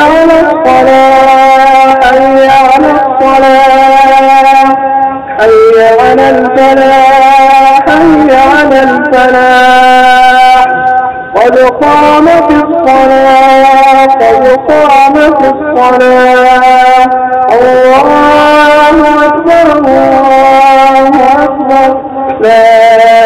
أيام الصلاة على الصلاة حي على الفلاح حي على الفلاح قد قامت الصلاة قد قامت الصلاة الله أكبر الله أكبر لا